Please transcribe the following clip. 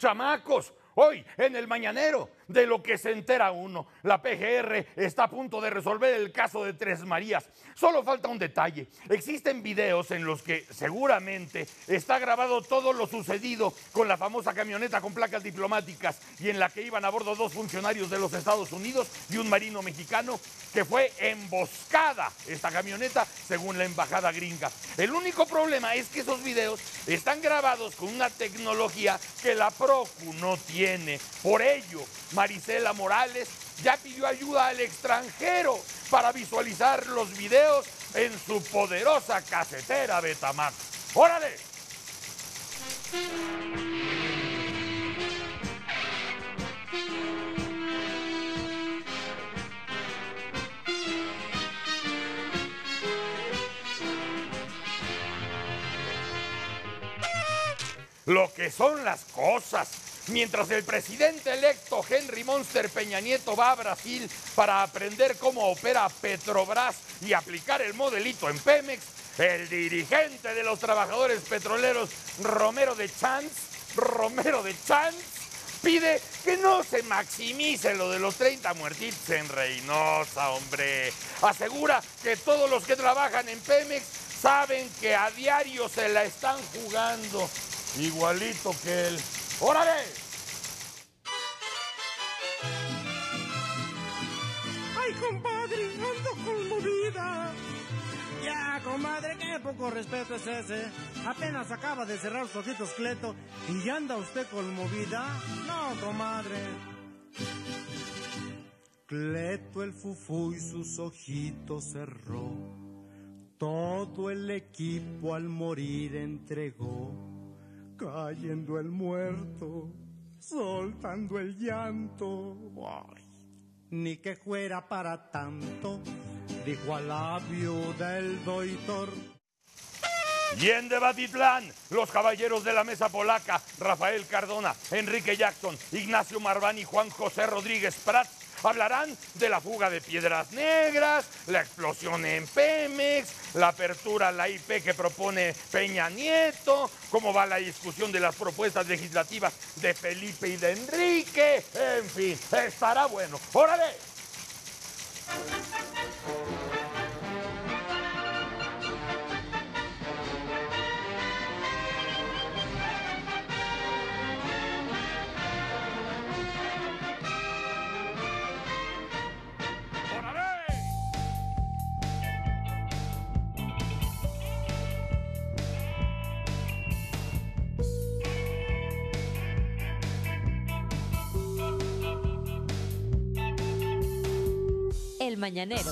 chamacos, hoy en el mañanero, de lo que se entera uno, la PGR está a punto de resolver el caso de Tres Marías. Solo falta un detalle. Existen videos en los que seguramente está grabado todo lo sucedido con la famosa camioneta con placas diplomáticas y en la que iban a bordo dos funcionarios de los Estados Unidos y un marino mexicano que fue emboscada esta camioneta según la embajada gringa. El único problema es que esos videos están grabados con una tecnología que la Procu no tiene. Por ello, Marisela Morales ya pidió ayuda al extranjero para visualizar los videos en su poderosa casetera Betamax. ¡Órale! Lo que son las cosas. Mientras el presidente electo Henry Monster Peña Nieto va a Brasil para aprender cómo opera Petrobras y aplicar el modelito en Pemex, el dirigente de los trabajadores petroleros Romero de Chanz, Romero de Chanz, pide que no se maximice lo de los 30 muertitos en Reynosa, hombre. Asegura que todos los que trabajan en Pemex saben que a diario se la están jugando, igualito que él. ¡Órale! ¡Ay, compadre! ¡Ando conmovida! Ya, comadre, qué poco respeto es ese. Apenas acaba de cerrar sus ojitos Cleto y ya anda usted conmovida. No, comadre. Cleto el fufú y sus ojitos cerró. Todo el equipo al morir entregó. Cayendo el muerto, soltando el llanto. Ay, ni que fuera para tanto, dijo a la viuda el doitor. Y en Debatitlán, los caballeros de la mesa polaca, Rafael Cardona, Enrique Jackson, Ignacio Marván y Juan José Rodríguez Prats, hablarán de la fuga de piedras negras, la explosión en Pemex, la apertura a la IP que propone Peña Nieto, cómo va la discusión de las propuestas legislativas de Felipe y de Enrique, en fin, estará bueno. ¡Órale! mañanero.